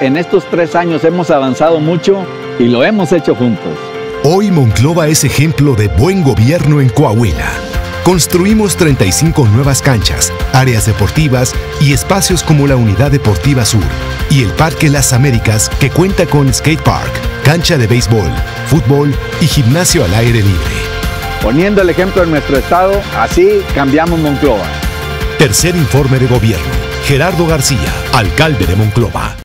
en estos tres años hemos avanzado mucho y lo hemos hecho juntos. Hoy Monclova es ejemplo de buen gobierno en Coahuila. Construimos 35 nuevas canchas, áreas deportivas y espacios como la Unidad Deportiva Sur y el Parque Las Américas que cuenta con skate park, cancha de béisbol, fútbol y gimnasio al aire libre. Poniendo el ejemplo en nuestro estado, así cambiamos Monclova. Tercer informe de gobierno. Gerardo García, alcalde de Monclova.